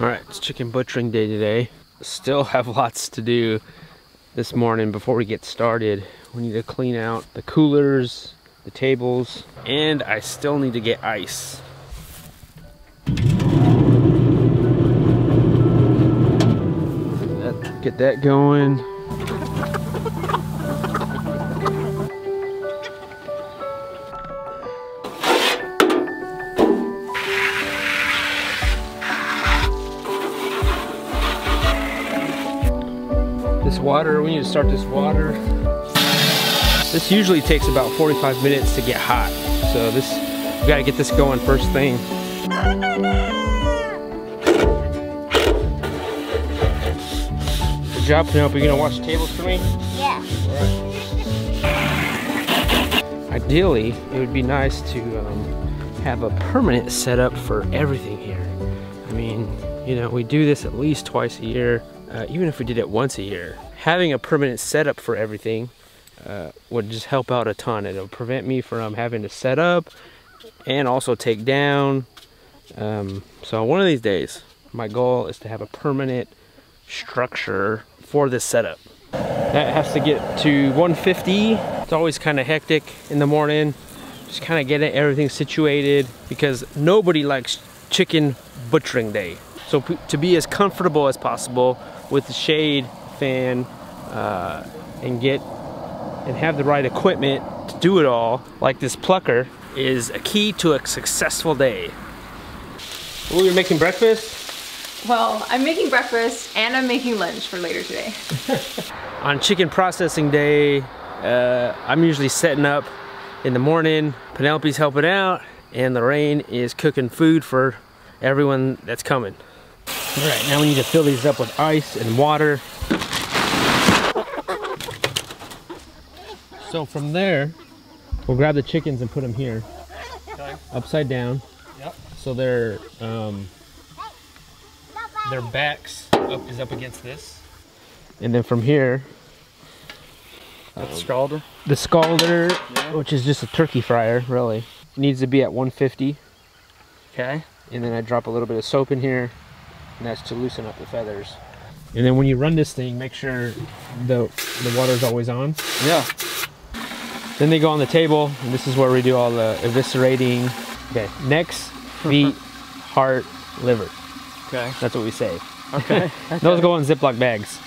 All right, it's chicken butchering day today. Still have lots to do this morning before we get started. We need to clean out the coolers, the tables, and I still need to get ice. Get that going. Need to start this water. This usually takes about 45 minutes to get hot. So this, we gotta get this going first thing. Good job, Penelope. You gonna wash the tables for me? Yeah. Ideally, it would be nice to um, have a permanent setup for everything here. I mean, you know, we do this at least twice a year, uh, even if we did it once a year. Having a permanent setup for everything uh, would just help out a ton. It'll prevent me from having to set up and also take down. Um, so one of these days, my goal is to have a permanent structure for this setup. That has to get to 150. It's always kind of hectic in the morning. Just kind of getting everything situated because nobody likes chicken butchering day. So to be as comfortable as possible with the shade fan uh, and get and have the right equipment to do it all, like this plucker, is a key to a successful day. Oh, you're making breakfast? Well, I'm making breakfast and I'm making lunch for later today. on chicken processing day, uh, I'm usually setting up in the morning. Penelope's helping out, and Lorraine is cooking food for everyone that's coming. All right, now we need to fill these up with ice and water. So from there, we'll grab the chickens and put them here, upside down. Yep. So their um, their backs up is up against this, and then from here, That's scalder. the scalder, Yeah. which is just a turkey fryer, really, needs to be at 150. Okay. And then I drop a little bit of soap in here, and that's to loosen up the feathers. And then when you run this thing, make sure the the water's always on. Yeah. Then they go on the table, and this is where we do all the eviscerating. Okay, necks, feet, heart, liver. Okay. That's what we say. Okay. Those go in Ziploc bags.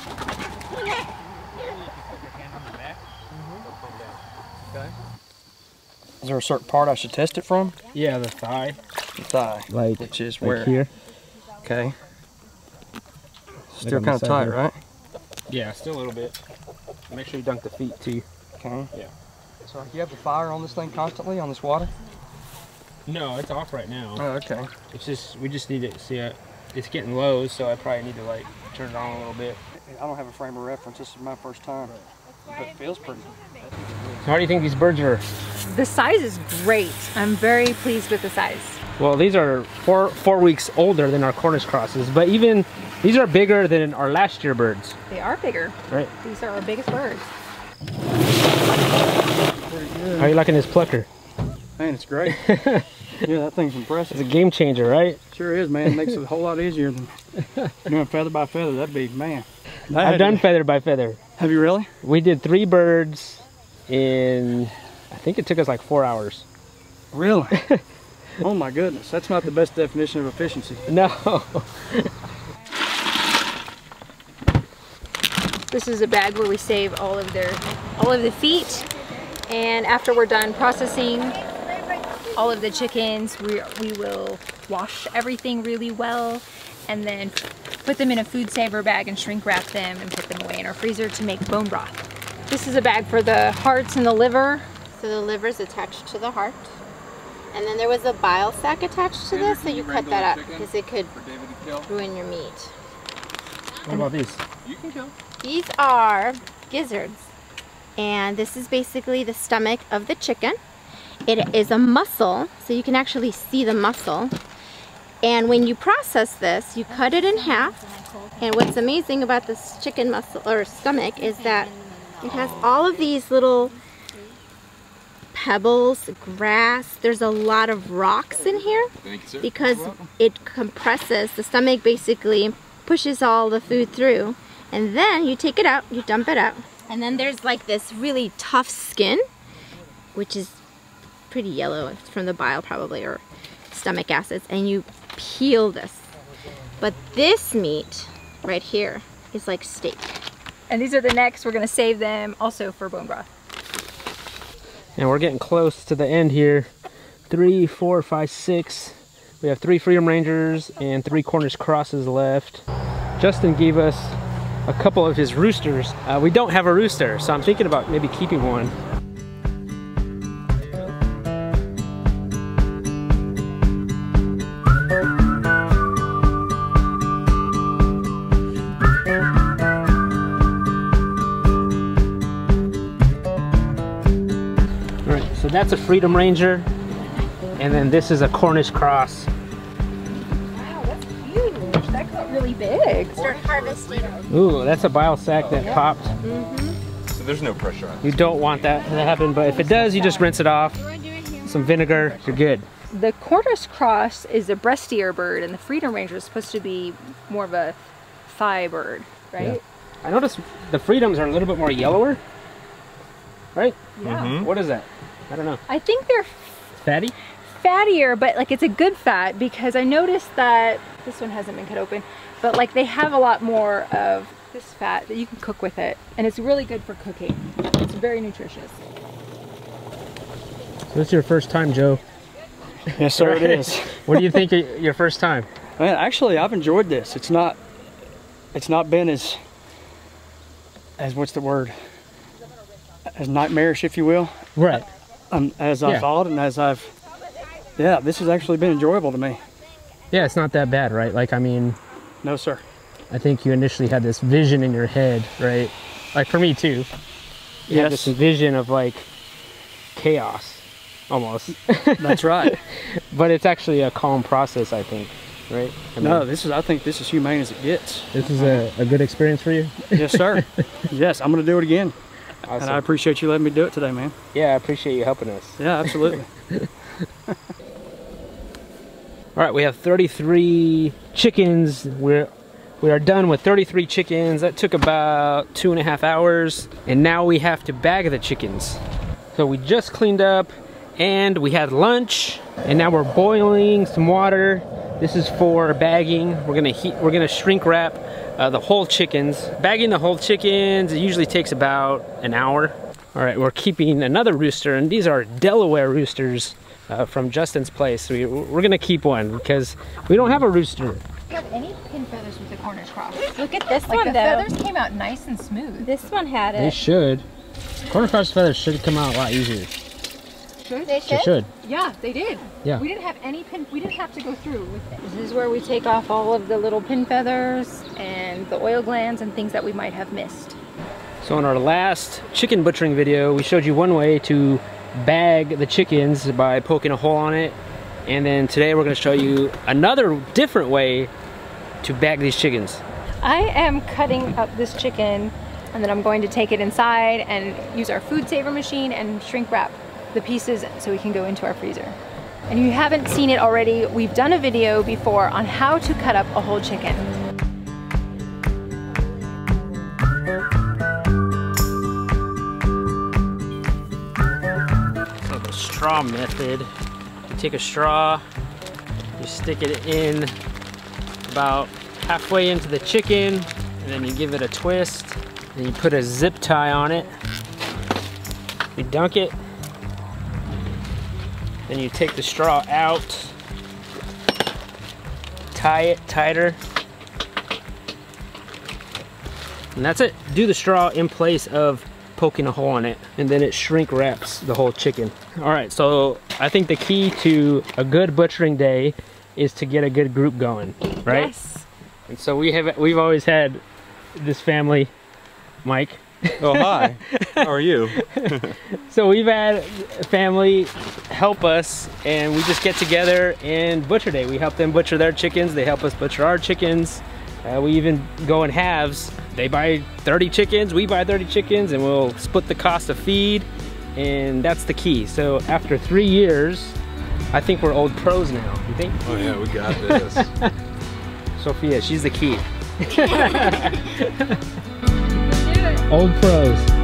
Is there a certain part I should test it from? Yeah, the thigh. The thigh. Like Which is right where? here. Okay. Still on kind of tight, here. right? Yeah, still a little bit. Make sure you dunk the feet too. Okay. Yeah. So you have the fire on this thing constantly on this water? No, it's off right now. Oh, okay. It's just we just need to see it. It's getting low, so I probably need to like turn it on a little bit. I don't have a frame of reference. This is my first time. But it feels pretty. How do you think these birds are? The size is great. I'm very pleased with the size. Well, these are four four weeks older than our Cornish crosses, but even these are bigger than our last year birds, They are bigger. right? These are our biggest birds. How are you liking this plucker? Man, it's great. yeah, that thing's impressive. It's a game changer, right? Sure is, man. It makes it a whole lot easier than doing feather by feather. That'd be, man. I I've done to- feather by feather. Have you really? We did three birds in, I think it took us like four hours. Really? oh my goodness. That's not the best definition of efficiency. No. This is a bag where we save all of their, all of the feet. And after we're done processing all of the chickens, we, we will wash everything really well and then put them in a food saver bag and shrink wrap them and put them away in our freezer to make bone broth. This is a bag for the hearts and the liver. So the liver's attached to the heart. And then there was a bile sac attached to this, so you cut that out because it could ruin your meat. what about these? You can kill. These are gizzards. And this is basically the stomach of the chicken. It is a muscle, so you can actually see the muscle. And when you process this, you cut it in half. And what's amazing about this chicken muscle or stomach is that it has all of these little pebbles, grass. There's a lot of rocks in here because it compresses. The stomach basically pushes all the food through and then you take it out, you dump it out. And then there's like this really tough skin, which is pretty yellow. It's from the bile probably or stomach acids and you peel this. But this meat right here is like steak. And these are the necks. We're gonna save them also for bone broth. And we're getting close to the end here. Three, four, five, six. We have three Freedom Rangers and three Cornish Crosses left. Justin gave us a couple of his roosters. Uh, we don't have a rooster, so I'm thinking about maybe keeping one. All right, so that's a Freedom Ranger, and then this is a Cornish Cross. Big. Start harvesting. Ooh, that's a bile sac that popped. So there's no pressure on. You don't want that to happen, but if it does, you just rinse it off. Some vinegar, you're good. The Cornish cross is a breastier bird, and the Freedom Ranger is supposed to be more of a thigh bird, right? Yeah. I noticed the Freedoms are a little bit more yellower, right? Yeah. Mhm. What is that? I don't know. I think they're Fatty? fattier, but like it's a good fat because I noticed that this one hasn't been cut open, but like they have a lot more of this fat that you can cook with it, and it's really good for cooking. It's very nutritious. So this is your first time, Joe. Yes, sir, it is. What do you think of your first time? Man, actually, I've enjoyed this. It's not, it's not been as, as what's the word, as nightmarish, if you will, Right. um, as I Yeah. thought, and as I've, yeah, this has actually been enjoyable to me. Yeah, it's not that bad, right? Like, I mean, No, sir. I think you initially had this vision in your head, right? Like for me too. You had Yes. this vision of like chaos, almost. That's right. but it's actually a calm process, I think, right? I mean, no, this is. I think this is humane as it gets. This is a, a good experience for you. Yes, sir. yes, I'm gonna do it again, Awesome. and I appreciate you letting me do it today, man. yeah, I appreciate you helping us. Yeah, absolutely. All right, we have 33 chickens. We're we are done with 33 chickens. That took about two and a half hours, and now we have to bag the chickens. So we just cleaned up, and we had lunch, and now we're boiling some water. This is for bagging. We're gonna heat. We're gonna shrink wrap uh, the whole chickens. Bagging the whole chickens it usually takes about an hour. All right, we're keeping another rooster, and these are Delaware roosters uh, from Justin's place. We, we're gonna keep one because we don't have a rooster. have any pin feathers with the Cornish cross. Look at this Like one the though. feathers came out nice and smooth. This one had it. They it. should. Cornish cross feathers should come out a lot easier. Should? They should? They should? should. Yeah, they did. Yeah. We didn't have any pin. We didn't have to go through with it. This is where we take off all of the little pin feathers and the oil glands and things that we might have missed. So in our last chicken butchering video, we showed you one way to bag the chickens by poking a hole on it. And then today we're gonna show you another different way to bag these chickens. I am cutting up this chicken and then I'm going to take it inside and use our food saver machine and shrink wrap the pieces so we can go into our freezer. And if you haven't seen it already, we've done a video before on how to cut up a whole chicken. Straw method. You take a straw, you stick it in about halfway into the chicken, and then you give it a twist, and you put a zip tie on it. You dunk it, then you take the straw out, tie it tighter, and that's it. Do the straw in place of poking a hole in it, and then it shrink wraps the whole chicken. All right, so I think the key to a good butchering day is to get a good group going, right? Yes. And so we have we've always had this family, Mike. Oh, hi. How are you? So we've had family help us, and we just get together and butcher day. We help them butcher their chickens. They help us butcher our chickens. Uh, we even go in halves. They buy 30 chickens, we buy 30 chickens, and we'll split the cost of feed. and that's the key. So after three years, I think we're old pros now. You think? Oh yeah, we got this. Sophia, she's the key. old pros.